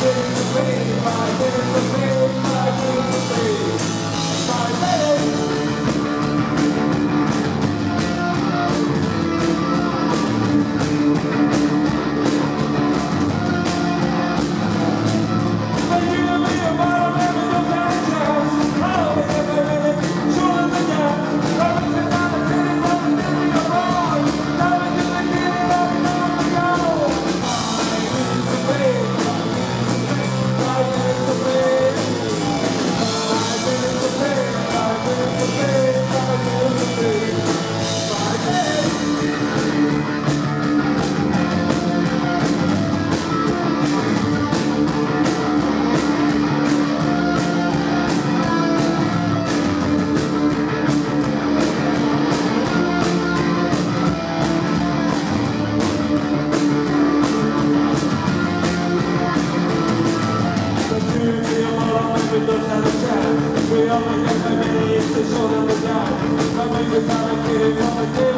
There's a way, there's the way. Show them the dance.